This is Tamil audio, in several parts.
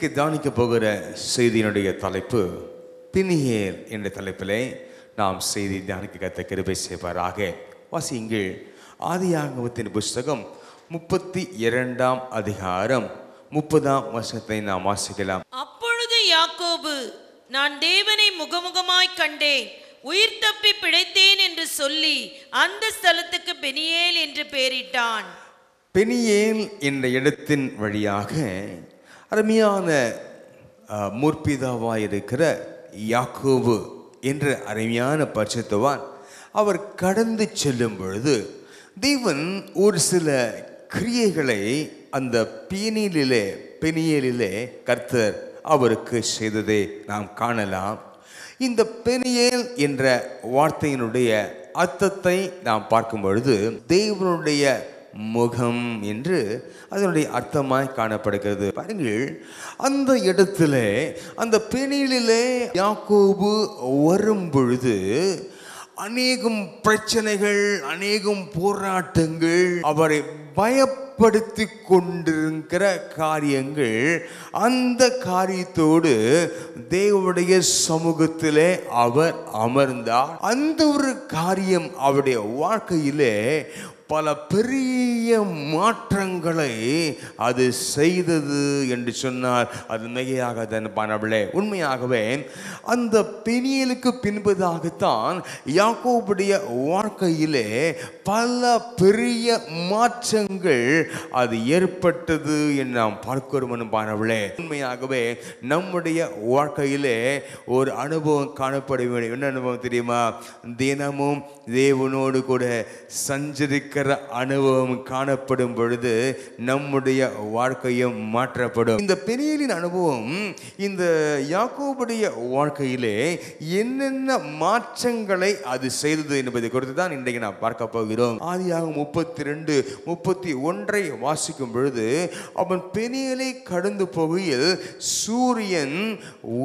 இன்றைக்கு தியானிக்க போகிற செய்தியினுடைய தலைப்பு பினியேல் என்ற தலைப்பிலே நாம் செய்தி தியானிக்க கத்த கிருபை செய்வாராக. வாசியுங்கள். ஆதியாகமத்தின் புஸ்தகம் முப்பத்தி இரண்டாம் அதிகாரம் முப்பதாம் வருஷத்தை நாம் வாசிக்கலாம். அப்பொழுது யாக்கோபு நான் தேவனை முகமுகமாய் கண்டேன். உயிர் தப்பி பிழைத்தேன் என்று சொல்லி அந்த ஸ்தலத்துக்கு பெனியேல் என்று பெயரிட்டான். பெனியேல் என்ற இடத்தின் வழியாக அருமையான அஹ், முற்பிதாவாயிருக்கிற யாக்கோவு என்ற அருமையான பட்சத்துவான் அவர் கடந்து செல்லும் பொழுது தேவன் ஒரு சில கிரியைகளை அந்த பீனியிலே பெனியலிலே கர்த்தர் அவருக்கு செய்ததை நாம் காணலாம். இந்த பெனியேல் என்ற வார்த்தையினுடைய அர்த்தத்தை நாம் பார்க்கும் பொழுது தேவனுடைய முகம் என்று அதனுடைய அர்த்தமாய் காணப்படுகிறது. பாருங்கள் அந்த இடத்துல அந்த பெணிலே யாக்கோபு வரும் பொழுது அநேகம் பிரச்சனைகள் அநேகம் போராட்டங்கள் அவரை பயப்படுத்தி கொண்டிருக்கிற காரியங்கள் அந்த காரியத்தோடு தேவனுடைய சமூகத்திலே அவர் அமர்ந்தார். அந்த ஒரு காரியம் அவருடைய வாழ்க்கையிலே பல பெரிய மாற்றங்களை அது செய்தது என்று சொன்னார். அது மிகையாக பணவிலே உண்மையாகவே அந்த பெனியலுக்கு பின்பதாகத்தான் யாக்கோபுடைய வாழ்க்கையிலே பல பெரிய மாற்றங்கள் அது ஏற்பட்டது என்று நாம் பார்க்கிறோம் பானவளே. உண்மையாகவே நம்முடைய வாழ்க்கையிலே ஒரு அனுபவம் காணப்பட வேண்டும். என்ன அனுபவம் தெரியுமா? தினமும் தேவனோடு கூட சஞ்சரிக்க சஞ்சரிக்கிற அனுபவம் காணப்படும் பொழுது நம்முடைய வாழ்க்கையும் மாற்றப்படும். இந்த பெரியலின் அனுபவம் இந்த யாக்கோபுடைய வாழ்க்கையிலே என்னென்ன மாற்றங்களை அது செய்தது என்பதை குறித்து தான் இன்றைக்கு நான் பார்க்க போகிறோம். ஆதியாக முப்பத்தி ரெண்டு முப்பத்தி ஒன்றை வாசிக்கும் பொழுது அவன் பெரியலை கடந்து போகையில் சூரியன்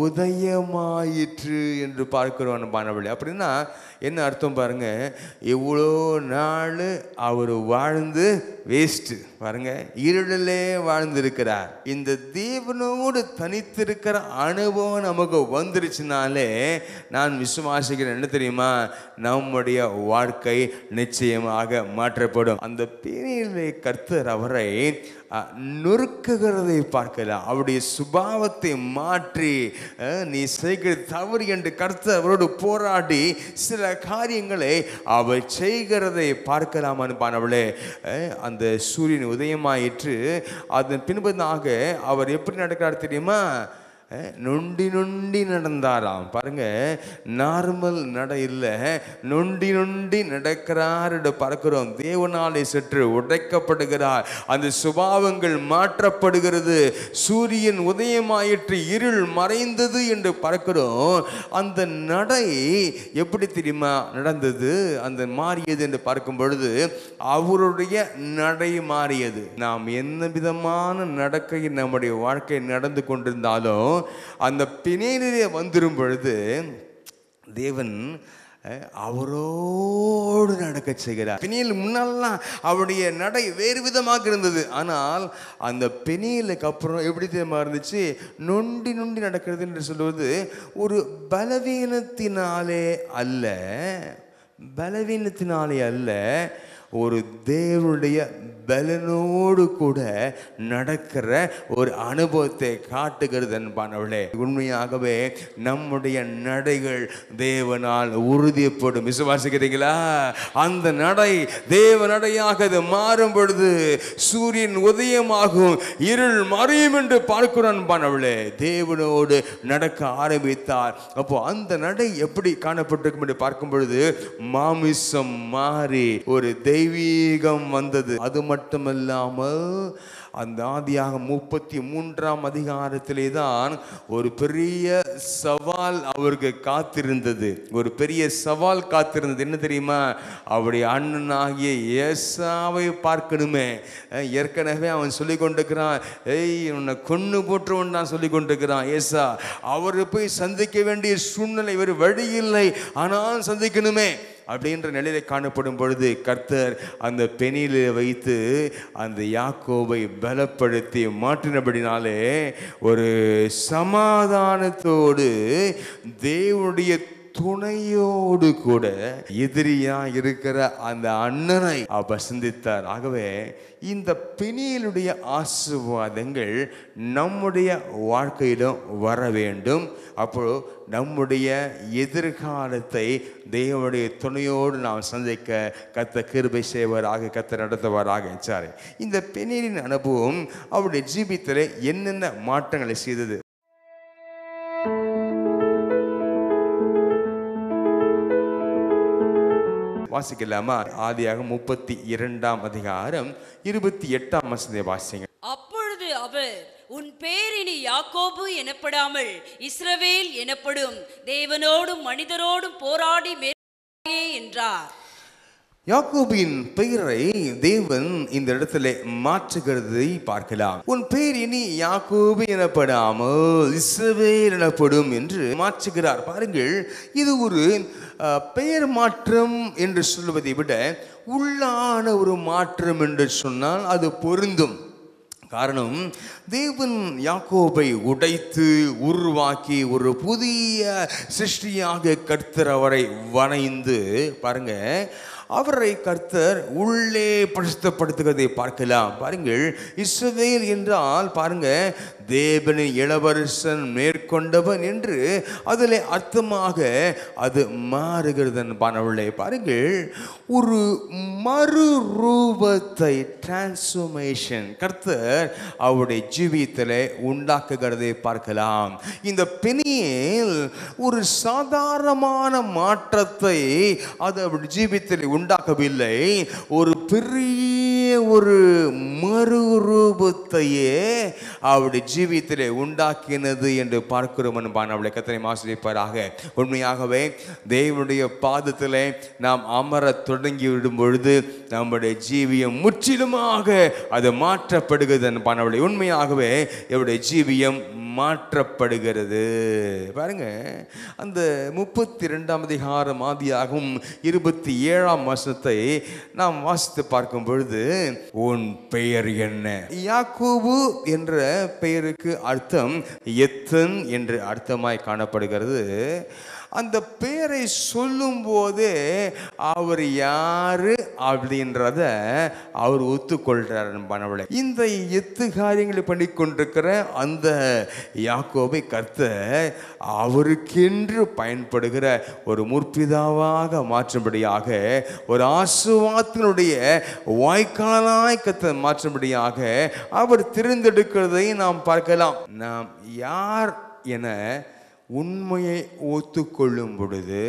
உதயமாயிற்று என்று பார்க்கிறோம் பானவழி அப்படின்னா என்ன அர்த்தம் பாருங்கள் இவ்வளோ நாள் அவர் வாழ்ந்து வேஸ்ட்டு பாருங்க இருளிலே வாழ்ந்திருக்கிறார். இந்த தேவனோடு தனித்திருக்கிற அனுபவம் நமக்கு வந்துருச்சுனாலே நான் விசுவாசிக்கிறேன். என்ன தெரியுமா? நம்முடைய வாழ்க்கை நிச்சயமாக மாற்றப்படும். அந்த பேரிலே கர்த்தர் அவரை நொறுக்குகிறதை பார்க்கலாம் அவருடைய சுபாவத்தை மாற்றி நீ செய்கிறது தவறு என்று கர்த்தர் அவரோடு போராடி சில காரியங்களை அவர் செய்கிறதை பார்க்கலாமான்னு பானவளே அந்த சூரியன் உதயமாயிற்று. அதன் பின்பதாக அவர் எப்படி நடக்கிறார் தெரியுமா? நொண்டி நொண்டி நடந்தாராம். பாருங்க நார்மல் நட இல்லை. நொண்டி நொண்டி நடக்கிறார் பார்க்கிறோம் தேவனாலே சற்று உடைக்கப்படுகிறார். அந்த சுபாவங்கள் மாற்றப்படுகிறது. சூரியன் உதயமாயிற்று இருள் மறைந்தது என்று பார்க்கிறோம் அந்த நடை எப்படி தெரியுமா நடந்தது? அந்த மாறியது என்று பார்க்கும் பொழுது அவருடைய நடை மாறியது. நாம் என்ன விதமான நடக்கை நம்முடைய வாழ்க்கை நடந்து கொண்டிருந்தாலும் அந்த பிணையிலே வந்துடும் பொழுது தேவன் அவரோடு நடக்க செய்கிறார். பிணியில் முன்னாலெல்லாம் அவருடைய நடை வேறு விதமாக இருந்தது. ஆனால் அந்த பிணியலுக்கு அப்புறம் எப்படி தெரியுமா இருந்துச்சு? நொண்டி நொண்டி நடக்கிறது என்று சொல்வது ஒரு பலவீனத்தினாலே அல்ல பலவீனத்தினாலே அல்ல ஒரு தேவனுடைய பலனோடு கூட நடக்கிற ஒரு அனுபவத்தை காட்டுகிறது அன்பானவளே உண்மையாகவே நம்முடைய நடைகள் தேவனால் உறுதியப்படும். விசுவாசிக்கிறீங்களா அந்த நடை தேவ நடையாக அது மாறும் பொழுது சூரியன் உதயமாகும் இருள் மறையும் என்று பார்க்கிறோம் அன்பானவளே தேவனோடு நடக்க ஆரம்பித்தார். அப்போ அந்த நடை எப்படி காணப்பட்டிருக்கும் என்று பார்க்கும் பொழுது மாமிசம் மாறி ஒரு தெய்வீகம் வந்தது. அது மட்டுமல்லாமல் அந்த ஆதியாக முப்பத்தி மூன்றாம் அதிகாரத்திலே தான் ஒரு பெரிய சவால் அவருக்கு காத்திருந்தது. ஒரு பெரிய சவால் காத்திருந்தது. என்ன தெரியுமா? அவருடைய அண்ணனாகிய ஏசாவை பார்க்கணுமே. ஏற்கனவே அவன் சொல்லி கொண்டிருக்கிறான். ஏய் உன்னை கொன்று போட்டுருவன் தான் சொல்லி கொண்டிருக்கிறான் ஏசா. அவரை போய் சந்திக்க வேண்டிய சூழ்நிலை வேறு வழி இல்லை. ஆனாலும் சந்திக்கணுமே. அப்படின்ற நிலையில காணப்படும் பொழுது கர்த்தர் அந்த பெனியில வைத்து அந்த யாக்கோவை பலப்படுத்தி மாற்றினபடினாலே ஒரு சமாதானத்தோடு தேவனுடைய துணையோடு கூட எதிரியா இருக்கிற அந்த அண்ணனை அவர் சிந்தித்தார். ஆகவே இந்த பிணியலுடைய ஆசிர்வாதங்கள் நம்முடைய வாழ்க்கையிலும் வர வேண்டும். அப்போ நம்முடைய எதிர்காலத்தை தேவனுடைய துணையோடு நாம் சந்திக்க கத்த கிருபை செய்வராக கத்த நடத்துவாராக சார் இந்த பெண்ணின் அனுபவம் அவருடைய ஜீவித்தில் என்னென்ன மாற்றங்களை செய்தது? வாசிக்கலாமா? ஆதியாக முப்பத்தி இரண்டாம் அதிகாரம் இருபத்தி எட்டாம் வசதியை வாசிங்க. அப்பொழுது அவர் உன் பேர் இனி யாக்கோபு எனப்படாமல் இஸ்ரவேல் எனப்படும். தேவனோடும் மனிதரோடும் போராடி என்றார். யாக்கோபின் பெயரை தேவன் இந்த இடத்துல மாற்றுகிறதை பார்க்கலாம். உன் பெயர் இனி யாக்கோபு எனப்படாமல் இஸ்ரவேல் எனப்படும் என்று மாற்றுகிறார். பாருங்கள் இது ஒரு பெயர் மாற்றம் என்று சொல்வதை விட உள்ளான ஒரு மாற்றம் என்று சொன்னால் அது பொருந்தும். காரணம் தேவன் யாக்கோபை உடைத்து உருவாக்கி ஒரு புதிய சிருஷ்டியாக கர்த்தர் அவரை வணைந்து பாருங்க அவரை கர்த்தர் உள்ளே பரிசுத்தப்படுத்துகிறதை பார்க்கலாம். பாருங்கள் இஸ்ரவேல் என்றால் பாருங்க தேவனின் இளவரசன் மேற்கொண்டவன் என்று அதில் அர்த்தமாக அது மாறுகிறது பானவர்களே பாருங்கள் ஒரு மறுரூபத்தை டிரான்ஸ்ஃபர்மேஷன் கர்த்தர் அவருடைய ஜீவியத்தில் உண்டாக்குகிறதை பார்க்கலாம். இந்த பெணியில் ஒரு சாதாரணமான மாற்றத்தை அது அவருடைய ஜீவியத்தில் உண்டாக்கவில்லை ஒரு பெரிய ஒரு மறுரூபத்தையே அவருடைய ஜீவித்திலே உண்டாக்கினது என்று பார்க்கிறோம் என்பான் அவளை கத்தனை ஆசிரியப்பாராக. உண்மையாகவே தேவனுடைய பாதத்திலே நாம் அமர தொடங்கி விடும் பொழுது நம்முடைய ஜீவியம் முற்றிலுமாக அது மாற்றப்படுகிறது என்பான் அவளை உண்மையாகவே இவருடைய ஜீவியம் மாற்றப்படுகிறது. பாருங்க அந்த முப்பத்தி ரெண்டாம் அதிகாரம் ஆதியாகும் இருபத்தி ஏழாம் வசனத்தை நாம் வாசித்து பார்க்கும் பொழுது உன் பெயர் என்ன? யாக்கூபு என்ற பெயருக்கு அர்த்தம் எத்தன் என்று அர்த்தமாய் காணப்படுகிறது. அந்த பெயரை சொல்லும்போது அவர் யாரு அப்படின்றத அவர் ஒத்துக்கொள்கிறார் பணவளை இந்த எத்து காரியங்களை பண்ணி கொண்டிருக்கிற அந்த யாக்கோபை கத்த அவருக்கென்று பயன்படுகிற ஒரு முற்பிதாவாக மாற்றும்படியாக ஒரு ஆசுவாத்தினுடைய வாய்க்காலாய் கத்த மாற்றும்படியாக அவர் தெரிந்தெடுக்கிறதை நாம் பார்க்கலாம். நாம் யார் என உண்மையை ஒத்துக்கொள்ளும் பொழுது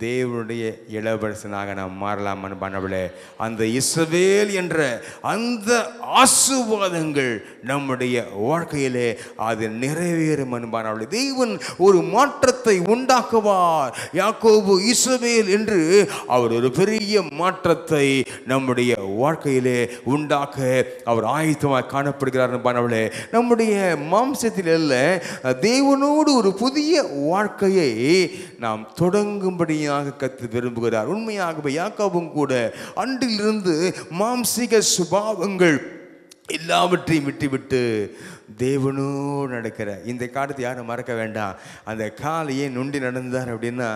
தேவனுடைய இளவரசனாக நாம் மாறலாம் அன்பானவளே அந்த இஸ்ரவேல் என்ற அந்த ஆசுவாதங்கள் நம்முடைய வாழ்க்கையிலே அது நிறைவேறும் அன்பானவளை தேவன் ஒரு மாற்றத்தை உண்டாக்குவார். யாக்கோபு இஸ்ரவேல் என்று அவர் ஒரு பெரிய மாற்றத்தை நம்முடைய வாழ்க்கையிலே உண்டாக்க அவர் ஆயத்தமாக காணப்படுகிறார் அன்பானவளே நம்முடைய மாம்சத்தில் அல்ல தேவனோடு ஒரு புதிய வாழ்க்கையை நாம் தொடங்கும்படி உண்மையாக கத்து விரும்புகிறார். உண்மையாகவே யாக்காவும் கூட அன்றிலிருந்து மாம்சீக சுபாவங்கள் எல்லாவற்றையும் விட்டுவிட்டு தேவனோடு நடக்கிற இந்த காலத்தை யாரும் மறக்க வேண்டாம். அந்த காலையே நொண்டி நடந்தார் அப்படின்னா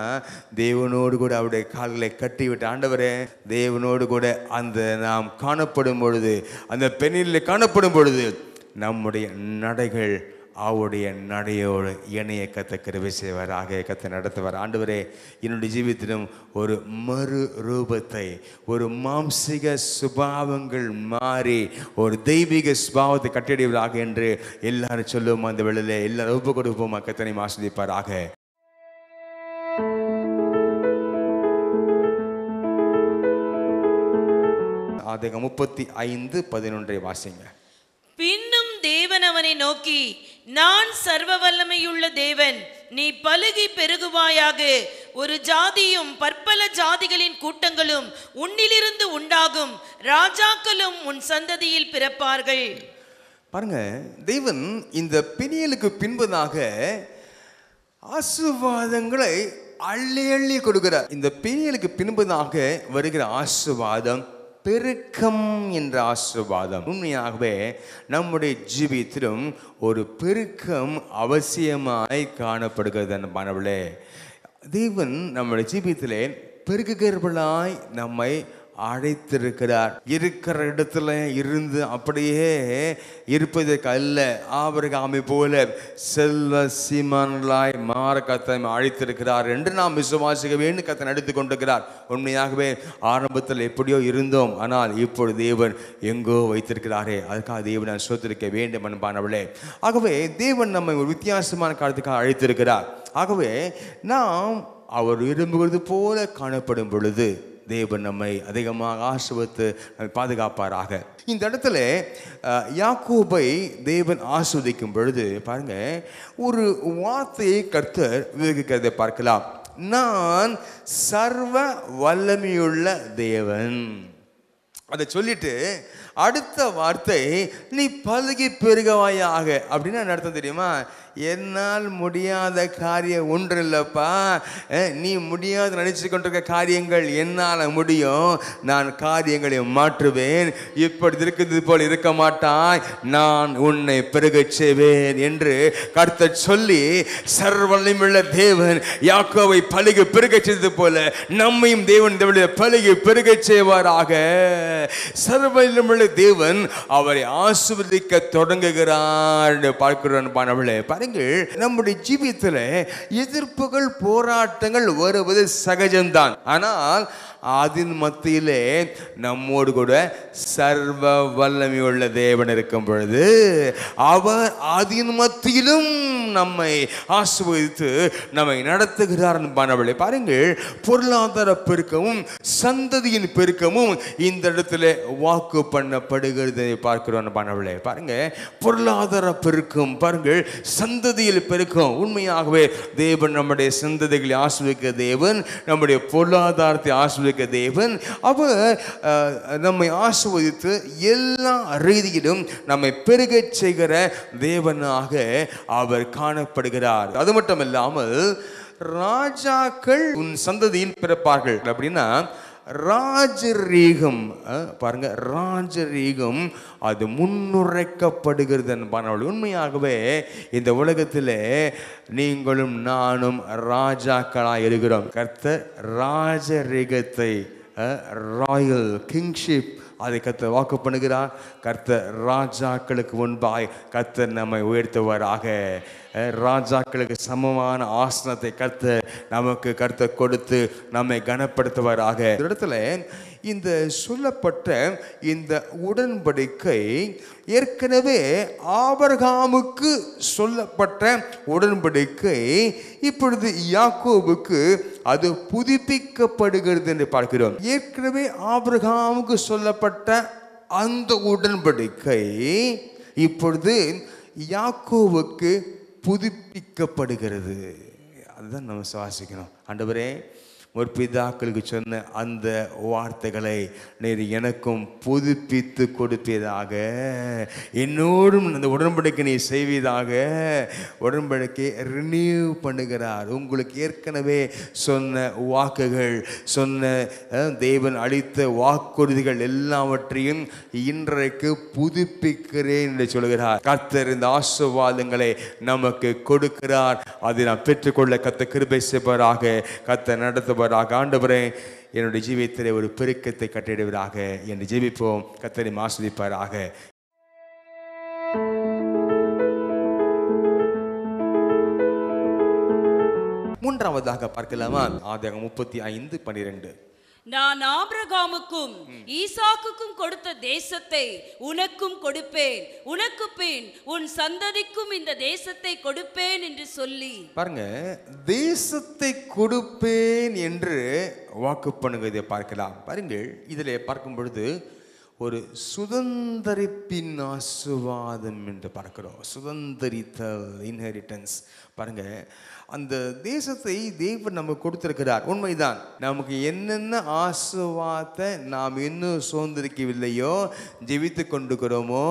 தேவனோடு கூட அவருடைய கால்களை கட்டி விட்டு ஆண்டவரே தேவனோடு கூட அந்த நாம் காணப்படும் பொழுது அந்த பெண்ணில் காணப்படும் பொழுது நம்முடைய நடைகள் அவருடைய நடையோடு இணைய கத்த செய்வார் செய்வாராக கத்தை நடத்துவார். ஆண்டவரே என்னுடைய ஜீவித்திலும் ஒரு மறு ரூபத்தை ஒரு மாம்சிக சுபாவங்கள் மாறி ஒரு தெய்வீக சுபாவத்தை கட்டிடுவதாக என்று எல்லாரும் சொல்லுவோம் அந்த வேளையில? எல்லாரும் ஒப்பு கொடுப்போம்? கத்தனை ஆஸ்வதிப்பாராக ஆதகம் முப்பத்தி ஐந்து பதினொன்றை வாசிங்க. பின்னும் தேவன் அவனை நோக்கி நான் சர்வ வல்லமையுள்ள தேவன் நீ பழுகி பெருகுவாயாக. ஒரு ஜாதியும் பற்பல ஜாதிகளின் கூட்டங்களும் உன்னிலிருந்து உண்டாகும். ராஜாக்களும் உன் சந்ததியில் பிறப்பார்கள். பாருங்க தேவன் இந்த பிணியலுக்கு பின்பதாக ஆசீர்வாதங்களை அள்ளி அள்ளி கொடுக்கிறார். இந்த பிணியலுக்கு பின்பதாக வருகிற ஆசுவாதம் பெருக்கம் என்ற ஆசிர்வாதம். உண்மையாகவே நம்முடைய ஜீவித்திலும் ஒரு பெருக்கம் அவசியமாய் காணப்படுகிறது அன்பானவளே தேவன் நம்முடைய ஜீவித்திலே பெருகுகிறவர்களாய் நம்மை அழைத்திருக்கிறார். இருக்கிற இடத்துல இருந்து அப்படியே இருப்பதற்கு அல்ல. ஆபரகாமை போல செல்வ சீமான்களாய் மாற கத்தை அழைத்திருக்கிறார் என்று நாம் விசுவாசிக்க வேண்டும் கத்தை நடித்து கொண்டிருக்கிறார் உண்மையாகவே ஆரம்பத்தில் எப்படியோ இருந்தோம். ஆனால் இப்பொழுது தேவன் எங்கோ வைத்திருக்கிறாரே. அதுக்காக தேவன் நான் சோத்திருக்க வேண்டும் என்பானவளே ஆகவே தேவன் நம்மை ஒரு வித்தியாசமான காலத்துக்காக அழைத்திருக்கிறார். ஆகவே நாம் அவர் விரும்புகிறது போல காணப்படும் பொழுது தேவன் நம்மை அதிகமாக ஆசிர்வத்து பாதுகாப்பாராக. இந்த இடத்துல யாக்கோபை தேவன் ஆஸ்வதிக்கும் பொழுது பாருங்க ஒரு வார்த்தையை கர்த்தர் விவகிக்கிறதை பார்க்கலாம். நான் சர்வ வல்லமையுள்ள தேவன். அதை சொல்லிட்டு அடுத்த வார்த்தை நீ பழுகி பெருகவாயாக. அப்படின்னா என்ன அர்த்தம் தெரியுமா? என்னால் முடியாத காரியம் ஒன்று இல்லைப்பா நீ முடியாத நினச்சி கொண்டிருக்க காரியங்கள் என்னால் முடியும். நான் காரியங்களை மாற்றுவேன். இப்படி இருக்குது போல் இருக்க மாட்டாய். நான் உன்னை பெருகச் செய்வேன் என்று கருத்தை சொல்லி சர்வல்லமுள்ள தேவன் யாக்கோவை பழுகி பெருகச் செய்தது போல நம்மையும் தேவன் தேவனுடைய பழுகி பெருகச் செய்வாராக. சர்வல்லமுள்ள தேவன் அவரை ஆசிர்வதிக்க தொடங்குகிறார் பார்க்கிறோம் பானவளே பாருங்கள் நம்முடைய ஜீவியத்தில் எதிர்ப்புகள் போராட்டங்கள் வருவது சகஜம்தான். ஆனால் அதன் மத்தியிலே நம்மோடு கூட சர்வ வல்லமையுள்ள தேவன் இருக்கும் பொழுது அவர் அதன் மத்தியிலும் நம்மை ஆசிர்வதித்து நம்மை நடத்துகிறார் பானவளை பாருங்கள் பொருளாதார பெருக்கமும் சந்ததியின் பெருக்கமும் இந்த இடத்துல வாக்கு பண்ண பண்ணப்படுகிறது பார்க்கிறோம் பண்ணவில்லை பாருங்க பொருளாதார பெருக்கம் பாருங்கள் சந்ததியில் பெருக்கம். உண்மையாகவே தேவன் நம்முடைய சந்ததிகளை ஆசிர்வதிக்க தேவன் நம்முடைய பொருளாதாரத்தை ஆசிர்வதிக்க தேவன். அவர் நம்மை ஆசிர்வதித்து எல்லா ரீதியிலும் நம்மை பெருகச் செய்கிற தேவனாக அவர் காணப்படுகிறார். அது மட்டும் இல்லாமல் ராஜாக்கள் உன் சந்ததியில் பிறப்பார்கள். அப்படின்னா ராஜரீகம் பாருங்க ராஜரீகம் அது முன்னுரைக்கப்படுகிறது என்பானவள். உண்மையாகவே இந்த உலகத்தில் நீங்களும் நானும் ராஜாக்களாக இருக்கிறோம் கர்த்தர் ராஜரீகத்தை ராயல் கிங்ஷிப் அதை கத்த வாக்கு பண்ணுகிறார். கர்த்தர் ராஜாக்களுக்கு முன்பாய் கர்த்தர் நம்மை உயர்த்துவாராக. ராஜாக்களுக்கு சமமான ஆசனத்தை கருத்த நமக்கு கருத்தை கொடுத்து நம்மை கனப்படுத்துவாராக. இந்த இடத்துல இந்த சொல்லப்பட்ட இந்த உடன்படிக்கை ஏற்கனவே ஆபரகாமுக்கு சொல்லப்பட்ட உடன்படிக்கை இப்பொழுது யாக்கோபுக்கு அது புதுப்பிக்கப்படுகிறது என்று பார்க்கிறோம். ஏற்கனவே ஆபிரகாமுக்கு சொல்லப்பட்ட அந்த உடன்படிக்கை இப்பொழுது யாக்கோவுக்கு புதுப்பிக்கப்படுகிறது. அதுதான் நம்ம சுவாசிக்கணும். ஆண்டவரே முற்பிதாக்களுக்கு சொன்ன அந்த வார்த்தைகளை நீர் எனக்கும் புதுப்பித்து கொடுப்பதாக என்னோடும் அந்த உடன்படிக்கை நீ செய்வதாக உடன்படிக்கை ரினியூ பண்ணுகிறார். உங்களுக்கு ஏற்கனவே சொன்ன வாக்குகள் சொன்ன தேவன் அளித்த வாக்குறுதிகள் எல்லாவற்றையும் இன்றைக்கு புதுப்பிக்கிறேன் என்று சொல்கிறார். கர்த்தர் இந்த ஆசீர்வாதங்களை நமக்கு கொடுக்கிறார். அதை நாம் பெற்றுக்கொள்ள கத்த கிருபை செய்வாராக. கத்த நடத்துவாராக ஆண்டவரே என்னுடைய ஜீவியத்திலே ஒரு பெருக்கத்தை கட்டிடுவராக. என்று ஜீவிப்போம் கத்தனை ஆஸ்வதிப்பாராக மூன்றாவதாக பார்க்கலாமா? ஆதியாகமம் முப்பத்தி ஐந்து பன்னிரெண்டு. நான் ஆபிரகாமுக்கும் ஈசாக்குக்கும் கொடுத்த தேசத்தை உனக்கும் கொடுப்பேன். உனக்கு பின் உன் சந்ததிக்கும் இந்த தேசத்தை கொடுப்பேன் என்று சொல்லி. பாருங்க தேசத்தை கொடுப்பேன் என்று வாக்கு பண்ணுவதை பார்க்கலாம். பாருங்கள் இதில் பார்க்கும் பொழுது ஒரு சுதந்தரிப்பின் ஆசுவாதம் என்று பார்க்கிறோம். சுதந்திரித்தல் இன்ஹெரிட்டன்ஸ் பாருங்கள் அந்த தேசத்தை தேவன் நமக்கு கொடுத்திருக்கிறார். உண்மைதான். நமக்கு என்னென்ன ஆசுவாத்தை நாம் இன்னும் சுதந்திரிக்கவில்லையோ ஜெபித்து கொண்டுக்கிறோமோ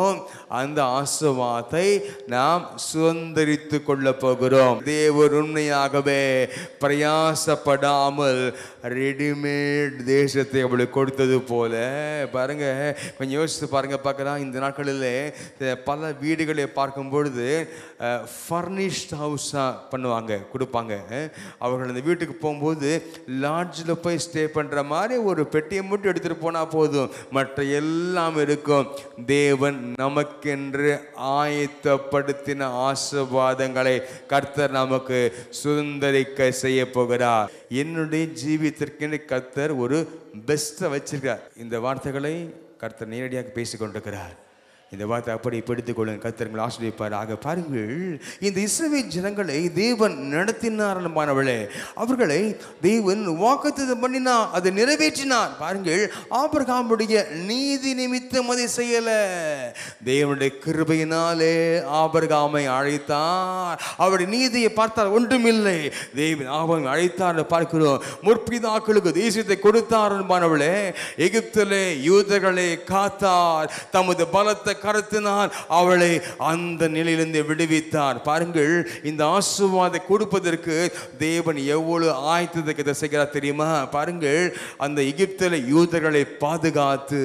அந்த ஆசுவாத்தை நாம் சுதந்திரித்து கொள்ள போகிறோம். தேவர் உண்மையாகவே பிரயாசப்படாமல் ரெடிமேட் தேசத்தை அவளுக்கு கொடுத்தது போல பாருங்க கொஞ்சம் யோசித்து பாருங்க பார்க்கலாம் இந்த நாட்களில் பல வீடுகளை பார்க்கும் பொழுது ஃபர்னிஷ்ட் ஹவுஸாக பண்ணுவாங்க. கொடுப்பாங்க. அவர்கள் அந்த வீட்டுக்கு போகும்போது லாட்ஜில் போய் ஸ்டே பண்ணுற மாதிரி ஒரு பெட்டியை மட்டும் எடுத்துகிட்டு போனால் போதும். மற்ற எல்லாம் இருக்கும். தேவன் நமக்கென்று ஆயத்தப்படுத்தின ஆசீர்வாதங்களை கர்த்தர் நமக்கு சுதந்திரிக்க செய்ய போகிறார். என்னுடைய ஜீவித்திற்கென்று கர்த்தர் ஒரு பெஸ்ட்டை வச்சிருக்கார். இந்த வார்த்தைகளை கர்த்தர் நேரடியாக பேசிக்கொண்டிருக்கிறார். இந்த வார்த்தை அப்படி பிடித்துக் கொள்ளுங்க கர்த்தர்கள் ஆசிரியப்பாராக பாருங்கள் இந்த இஸ்ரவேல் ஜனங்களை தேவன் நடத்தினாரமானவளே அவர்களை தேவன் வாக்குத்தம் பண்ணினார் அதை நிறைவேற்றினார். பாருங்கள் ஆபரகாமுடைய நீதி நிமித்தம் அதை செய்யலை. தேவனுடைய கிருபையினாலே ஆபரகாமை அழைத்தார். அவருடைய நீதியை பார்த்தால் ஒன்றுமில்லை. தேவன் ஆபம் அழைத்தார் பார்க்கிறோம். முற்பிதாக்களுக்கு தேசியத்தை கொடுத்தார் என்பானவளே எகிப்திலே யூதர்களை காத்தார். தமது பலத்தை கருத்தினால் அவளை அந்த நிலையிலிருந்து விடுவித்தார். பாருங்கள் இந்த ஆசுவாதை கொடுப்பதற்கு தேவன் எவ்வளவு ஆயத்தத்தை இதை செய்கிறார் தெரியுமா? பாருங்கள் அந்த எகிப்தில் யூதர்களை பாதுகாத்து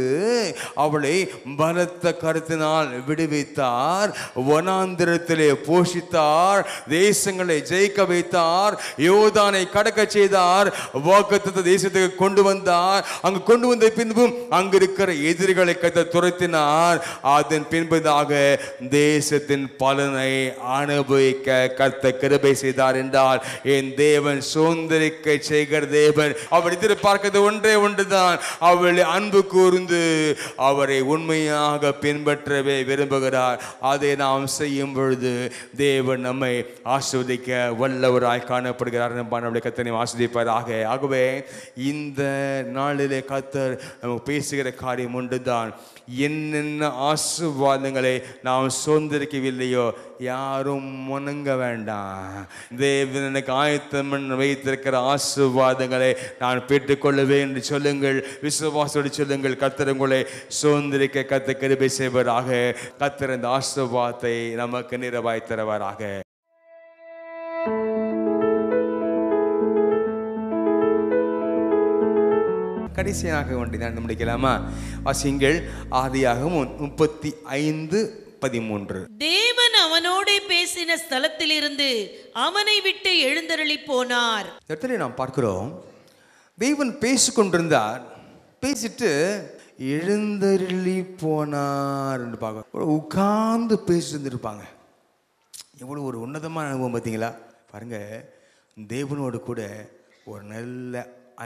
அவளை பலத்த கருத்தினால் விடுவித்தார். வனாந்திரத்திலே போஷித்தார். தேசங்களை ஜெயிக்க வைத்தார். யோதானை கடக்க செய்தார். வாக்குத்தத்த தேசத்துக்கு கொண்டு வந்தார். அங்கு கொண்டு வந்த பின்பும் அங்கு இருக்கிற எதிரிகளை கத்த துரத்தினார். அதன் பின்பதாக தேசத்தின் பலனை அனுபவிக்க கர்த்த கிருபை செய்தார் என்றால் என் தேவன் சுதந்திரிக்க செய்கிற தேவன். அவர் எதிர்பார்க்கிறது ஒன்றே ஒன்றுதான். அவளை அன்பு கூர்ந்து அவரை உண்மையாக பின்பற்றவே விரும்புகிறார். அதை நாம் செய்யும் பொழுது தேவன் நம்மை ஆஸ்வதிக்க வல்லவராய் காணப்படுகிறார் நம்முடைய கத்தனை ஆஸ்வதிப்பதாக ஆகவே இந்த நாளிலே கத்தர் நமக்கு பேசுகிற காரியம் ஒன்றுதான். என்னென்ன ஆசுவாதங்களை நாம் சுதந்திரிக்கவில்லையோ யாரும் முணங்க வேண்டாம். தேவன் எனக்கு ஆயத்தம் வைத்திருக்கிற ஆசுவாதங்களை நான் பெற்றுக்கொள்ளுவேன் என்று சொல்லுங்கள். விசுவாசோடு சொல்லுங்கள். கர்த்தர் உங்களை சுதந்திரிக்க கத்த கிருபை செய்வராக. கத்தர் இந்த ஆசுவாதத்தை நமக்கு நிறைவாய் தருவாராக. கடைசியாக ஒன்றிதான் முடிக்கலாமா? வாசிங்கள் ஆதியாகவும் முப்பத்தி ஐந்து பதிமூன்று. தேவன் அவனோடே பேசின ஸ்தலத்திலிருந்து அவனை விட்டு எழுந்தருளி போனார். இடத்துல நாம் பார்க்கிறோம். தேவன் பேசிக்கொண்டிருந்தார். பேசிட்டு எழுந்தருளி போனார் என்று பார்க்க உட்கார்ந்து பேசிட்டு இருந்திருப்பாங்க எவ்வளோ ஒரு உன்னதமான அனுபவம் பார்த்தீங்களா? பாருங்க. தேவனோடு கூட ஒரு நல்ல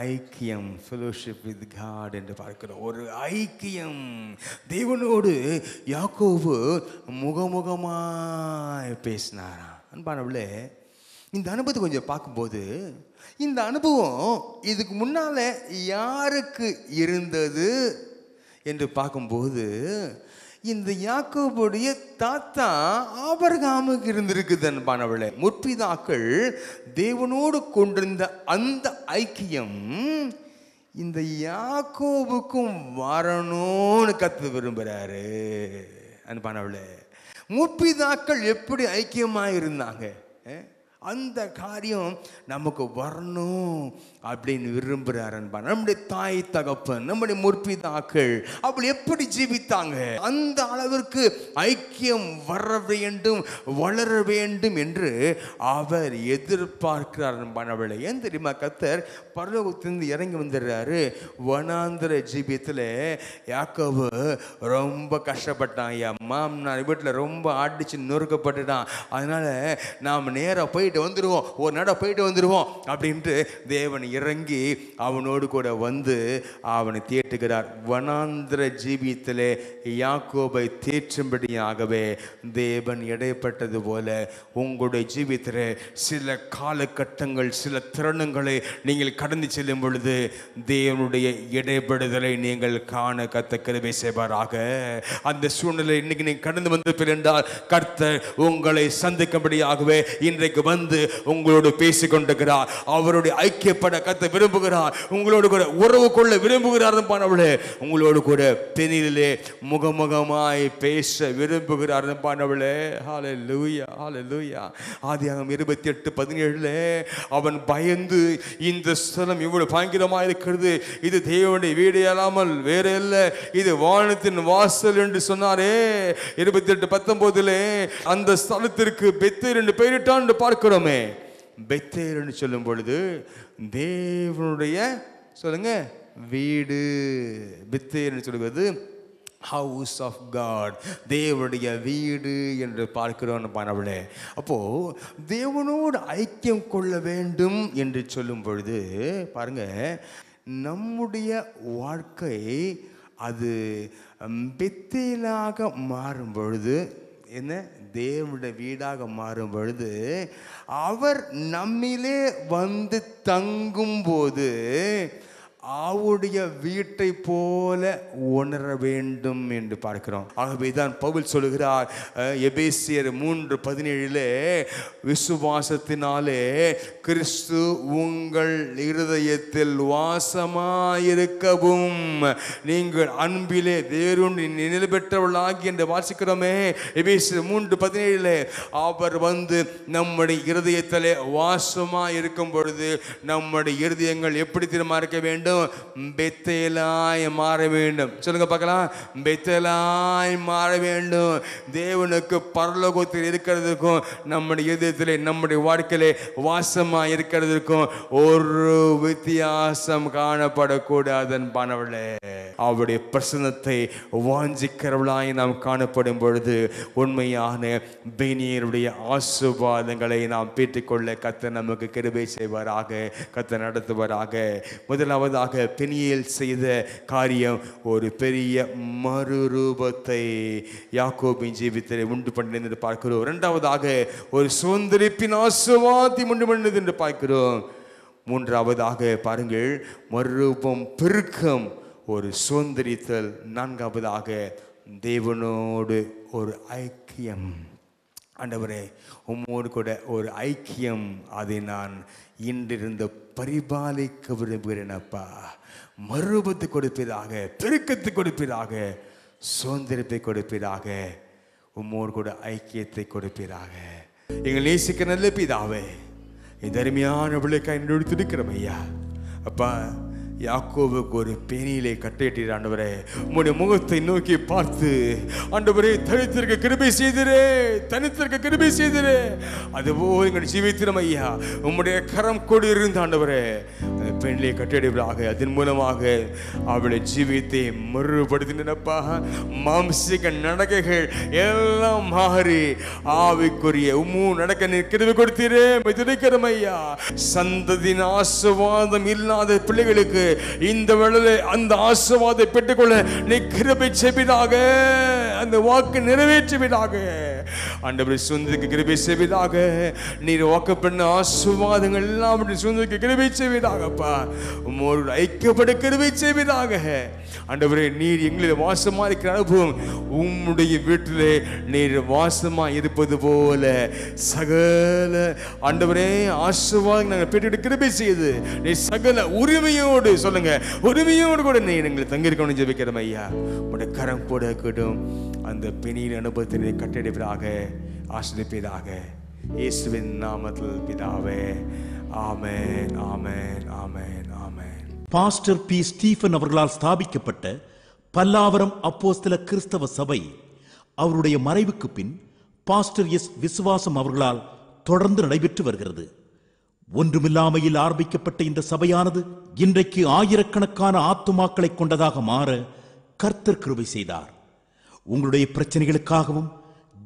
ஐக்கியம் ஃபெலோஷிப் வித் காட் என்று பார்க்கிறோம். ஒரு ஐக்கியம். தேவனோடு யாக்கோவு முகமுகமாய் பேசினாராம். அன்பானவளே இந்த அனுபவத்தை கொஞ்சம் பார்க்கும்போது இந்த அனுபவம் இதுக்கு முன்னால் யாருக்கு இருந்தது? என்று பார்க்கும்போது இந்த யாக்கோபுடைய தாத்தா ஆபரகாமுக்கு இருந்திருக்குது அன்பானவளே முற்பிதாக்கள் தேவனோடு கொண்டிருந்த அந்த ஐக்கியம் இந்த யாக்கோபுக்கும் வரணும்னு கற்று விரும்புகிறாரு அன்பானவளே முற்பிதாக்கள் எப்படி ஐக்கியமாக இருந்தாங்க அந்த காரியம் நமக்கு வரணும். அப்படின்னு விரும்புகிறார் அன்பான். நம்முடைய தாய் தகப்பன் நம்முடைய முற்பிதாக்கள் அப்படி எப்படி ஜீவித்தாங்க? அந்த அளவிற்கு ஐக்கியம் வர வேண்டும் வளர வேண்டும் என்று அவர் எதிர்பார்க்கிறார் அன்பானவளை ஏன் தெரியுமா கத்தர் பரலோகத்திலிருந்து இறங்கி வந்துடுறாரு. வனாந்திர ஜீவியத்தில் யாக்கவு ரொம்ப கஷ்டப்பட்டான். என் மாமனார் வீட்டில் ரொம்ப ஆடிச்சு நொறுக்கப்பட்டுட்டான். அதனால நாம் நேராக போயிட்டு வந்துடுவோம் ஒரு நட போயிட்டு வந்துடுவோம் அப்படின்ட்டு தேவன் இறங்கி அவனோடு கூட வந்து அவனை தேற்றுகிறார். வனாந்திர ஜீவியத்திலே யாக்கோபை தேற்றும்படியாகவே தேவன் இடைப்பட்டது போல உங்களுடைய ஜீவியத்தில் சில காலகட்டங்கள் சில தருணங்களை நீங்கள் கடந்து செல்லும் பொழுது தேவனுடைய இடைப்படுதலை நீங்கள் காண கத்த கிருபை செய்வாராக. அந்த சூழ்நிலை இன்னைக்கு நீங்கள் கடந்து வந்து என்றால் கர்த்தர் உங்களை சந்திக்கும்படியாகவே இன்றைக்கு வந்து உங்களோடு பேசிக்கொண்டிருக்கிறார். அவருடைய ஐக்கியப்பட கத்த விரும்புகிறார். உங்களோடு கூட உறவு கொள்ள விரும்புகிறார் பாண்டவளே உங்களோடு கூட தெனிலே முகமுகமாய் பேச விரும்புகிறார் பாண்டவளே ஹாலே லூயா ஹாலே லூயா ஆதியாகம் இருபத்தி எட்டு பதினேழுல அவன் பயந்து இந்த ஸ்தலம் இவ்வளவு பயங்கரமா இருக்கிறது. இது தேவனுடைய வீடு இல்லாமல் வேற இல்லை இது வானத்தின் வாசல் என்று சொன்னாரே. இருபத்தி எட்டு பத்தொன்பதுல அந்த ஸ்தலத்திற்கு பெத்து ரெண்டு பெயரிட்டான் பார்க்கிறோமே. பெத்தேர் என்று சொல்லும் பொழுது தேவனுடைய சொல்லுங்க வீடு. பெத்தேர் சொல்லுவது ஹவுஸ் ஆஃப் காட் தேவனுடைய வீடு என்று பார்க்கிறோம் பானவளே அப்போது தேவனோடு ஐக்கியம் கொள்ள வேண்டும் என்று சொல்லும் பொழுது பாருங்கள் நம்முடைய வாழ்க்கை அது பெத்தேலாக மாறும் பொழுது என்ன? தேவனுடைய வீடாக மாறும் பொழுது அவர் நம்மிலே வந்து தங்கும்போது அவருடைய வீட்டை போல உணர வேண்டும் என்று பார்க்கிறோம். ஆகவேதான் பவுல் சொல்கிறார் எபேசியர் மூன்று பதினேழிலே விசுவாசத்தினாலே கிறிஸ்து உங்கள் இருதயத்தில் வாசமாயிருக்கவும். நீங்கள் அன்பிலே வேறொன்று நிலை பெற்றவர்களாகி என்று வாசிக்கிறோமே எபேசியர் மூன்று பதினேழிலே அவர் வந்து நம்முடைய இருதயத்திலே வாசமாக இருக்கும் பொழுது நம்முடைய இருதயங்கள் எப்படி திரும்ப இருக்க வேண்டும்? பெத்தேலாய் மாற வேண்டும். சொல்லுங்க பார்க்கலாம். பெத்தேலாய் மாற வேண்டும். தேவனுக்கு பரலோகத்தில் இருக்கிறதுக்கும் நம்முடைய இதயத்தில் நம்முடைய வாழ்க்கையிலே வாசமாக இருக்கிறதுக்கும் ஒரு வித்தியாசம் காணப்படக்கூடாதன் பானவளே. அவருடைய பிரசன்னத்தை வாஞ்சிக்கிறவளாய் நாம் காணப்படும் பொழுது உண்மையான பெனியருடைய ஆசுவாதங்களை நாம் பெற்றுக்கொள்ள கத்த நமக்கு கிருபை செய்வாராக கத்த நடத்துவாராக. முதலாவதாக பெனியல் செய்த காரியம் ஒரு பெரிய மறுரூபத்தை யாக்கோபின் ஜீவித்தலை உண்டு பண்ணினது என்று பார்க்கிறோம். இரண்டாவதாக ஒரு சுதந்திரிப்பின் ஆசுவாதி உண்டு பண்ணினது என்று பார்க்கிறோம். மூன்றாவதாக பாருங்கள் மறுரூபம் பெருக்கம் ஒரு சுதந்திரித்தல். நான்காவதாக தேவனோடு ஒரு ஐக்கியம். ஆண்டவரே உம்மோடு கூட ஒரு ஐக்கியம். அதை நான் இன்றிருந்து பரிபாலிக்க விரும்புகிறேன் அப்பா மறுரூபத்தை கொடுப்பதாக பெருக்கத்து கொடுப்பதாக சுதந்திரத்தை கொடுப்பதாக உம்மோடு கூட ஐக்கியத்தை கொடுப்பீராக. எங்கள் நேசிக்க நல்ல பிதாவே இந்த அருமையான விளக்காய் எடுத்திருக்கிறோம் ஐயா. அப்பா யாக்கோவுக்கு ஒரு பேனியிலே கட்டையிட்டீர் ஆண்டவரே. உம்முடைய முகத்தை நோக்கி பார்த்து ஆண்டவரே தனித்திருக்க கிருபை செய்திரே தனித்திருக்க கிருபை செய்திரே. அதுபோல் எங்கள் ஜீவித்திரம் ஐயா. உம்முடைய கரம் கொடு இருந்த ஆண்டவரே பெண்ணிலே கட்டிடுவதாக அதன் மூலமாக அவளை ஜீவியத்தை மறுபடுத்தினப்பா மாம்சிக நடக்கைகள் எல்லாம் மாறி ஆவிக்குரிய உம்மு நடக்க நிற்கிறது கொடுத்தீரே. துடிக்கிறோம் ஐயா. சந்ததியின் ஆசுவாதம் இல்லாத பிள்ளைகளுக்கு இந்த வேளையிலே அந்த ஆசுவாதை பெற்றுக்கொள்ள நீ கிருபை அந்த வாக்கு நிறைவேற்றுவிடாக ஆண்டவரை சுந்தருக்கு கிருபை செய்வதாக. நீர் வாக்கு பண்ண ஆசுவாதங்கள் எல்லாம் அப்படி சொந்தக்கு கிருபை செய்வதாகப்பா. உம்மோடு ஐக்கியப்பட கிருபை செய்வதாக. ஆண்டவரே நீர் எங்களில் வாசமாக இருக்கிற அனுபவம் உம்முடைய வீட்டிலே நீர் வாசமாக இருப்பது போல. சகல ஆண்டவரே ஆசுவாக நாங்கள் பெற்று கிருபை செய்து நீ சகல உரிமையோடு சொல்லுங்க உரிமையோடு கூட நீ எங்களை தங்கியிருக்கணும் ஜெபிக்கிறோம் ஐயா. உடைய கரம் கூட இருக்கட்டும் அந்த பெணியின் அனுபவத்தை நீ ஆசிரிப்பதாக இயேசுவின் நாமத்தில் பிதாவே ஆமேன் ஆமேன் ஆமேன் ஆமேன். Pastor P. ஸ்டீஃபன் அவர்களால் ஸ்தாபிக்கப்பட்ட பல்லாவரம் அப்போஸ்தல கிறிஸ்தவ சபை அவருடைய மறைவுக்கு பின் பாஸ்டர் எஸ். விசுவாசம் அவர்களால் தொடர்ந்து நடைபெற்று வருகிறது. ஒன்றுமில்லாமையில் ஆரம்பிக்கப்பட்ட இந்த சபையானது இன்றைக்கு ஆயிரக்கணக்கான ஆத்துமாக்களை கொண்டதாக மாற கர்த்தர் கிருபை செய்தார். உங்களுடைய பிரச்சனைகளுக்காகவும்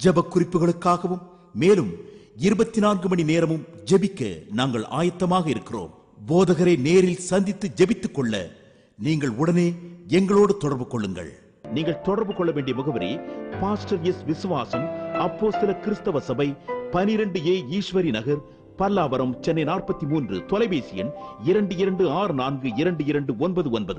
ஜப குறிப்புகளுக்காகவும் மேலும் இருபத்தி நான்கு மணி நேரமும் ஜெபிக்க நாங்கள் ஆயத்தமாக இருக்கிறோம். போதகரை நேரில் சந்தித்து ஜெபித்துக் கொள்ள நீங்கள் உடனே எங்களோடு தொடர்பு கொள்ளுங்கள். நீங்கள் தொடர்பு கொள்ள வேண்டிய முகவரி பாஸ்டர் எஸ் விசுவாசம் அப்போஸ்தல கிறிஸ்தவ சபை பனிரெண்டு ஏ ஈஸ்வரி நகர் பல்லாவரம் சென்னை நாற்பத்தி மூன்று தொலைபேசி எண் இரண்டு இரண்டு ஆறு நான்கு இரண்டு இரண்டு ஒன்பது ஒன்பது.